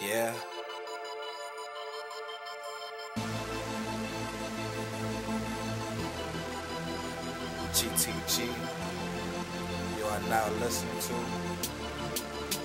Yeah. GTG. You are now listening to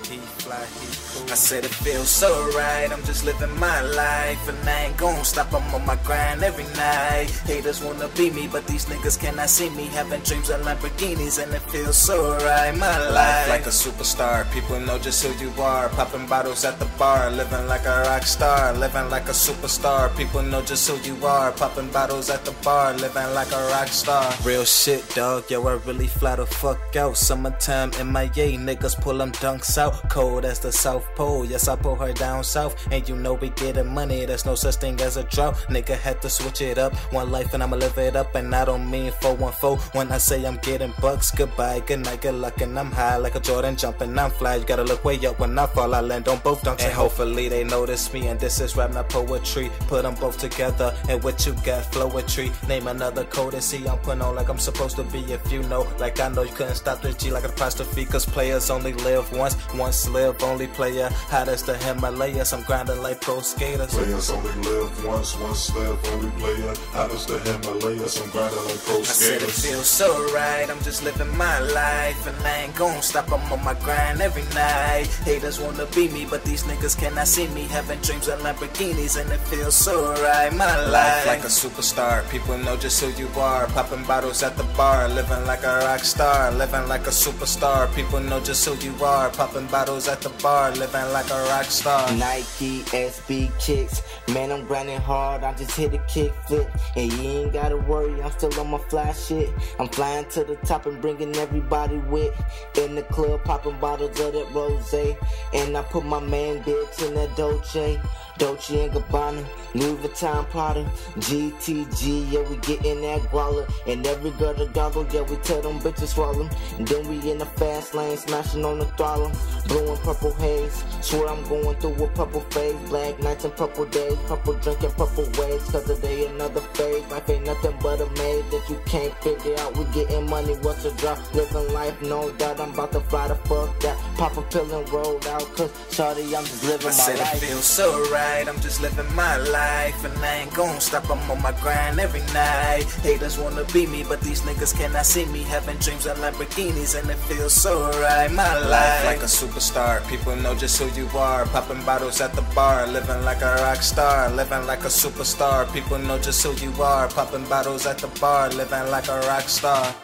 he fly, he cool. I said it feels so right, I'm just living my life. And I ain't gon' stop, I'm on my grind every night. Haters wanna be me, but these niggas cannot see me. Having dreams of Lamborghinis, and it feels so right. My life, like a superstar, people know just who you are. Popping bottles at the bar, living like a rock star. Living like a superstar, people know just who you are. Popping bottles at the bar, living like a rock star. Real shit, dog, yo, I really fly the fuck out. Summertime in my yay, niggas pull them dunks out. Cold as the South Pole. Yes, I pull her down south. And you know we getting money. There's no such thing as a drought. Nigga had to switch it up. One life and I'ma live it up. And I don't mean 414 when I say I'm getting bucks. Goodbye, good night, good luck. And I'm high like a Jordan jumping. I'm fly. You gotta look way up when I fall. I land on both dunks. And hopefully they notice me. And this is rap, not poetry. Put them both together. And what you got, flowetry. Name another code and see I'm putting on like I'm supposed to be. If you know, like I know you couldn't stop the G like an apostrophe. Cause players only live once. One once live, only player. Hottest the Himalayas, I'm grinding like pro skaters. Players only live once, once live, only player. Hottest the Himalayas, I'm grinding like pro skaters. I said it feels so right, I'm just living my life. And I ain't gon' stop, I'm on my grind every night. Haters wanna be me, but these niggas cannot see me. Having dreams of Lamborghinis, and it feels so right. My life, like a superstar, people know just who you are. Popping bottles at the bar, living like a rock star. Living like a superstar, people know just who you are. Popping bottles at the bar, living like a rock star. Nike SB kicks, man, I'm grinding hard. I just hit a kick flip, and you ain't gotta worry, I'm still on my fly shit. I'm flying to the top and bringing everybody with. In the club, popping bottles of that rose, and I put my man bitch in that Dolce. Dolce Gabbana, Louis Vuitton Prada, GTG, yeah, we getting that guala. And every girl to goggle, yeah, we tell them bitches swallow. Then we in the fast lane, smashing on the throttle. Blue and purple haze, swear I'm going through a purple phase. Black nights and purple days, purple drinking, purple waves. Cause today another phase, life ain't nothing but a maze can't figure out. We getting money, what's a drop? Living life, no doubt, I'm about to fly the fuck that. Pop a pill and roll out, cause shorty, I'm just living I my said life. it feels so right right, I'm just living my life And I ain't gon' stop, I'm on my grind every night Haters wanna be me, but these niggas cannot see me Having dreams of Lamborghinis and it feels so right My life like a superstar, people know just who you are Popping bottles at the bar, living like a rock star Living like a superstar, people know just who you are Popping bottles at the bar, living like a rock star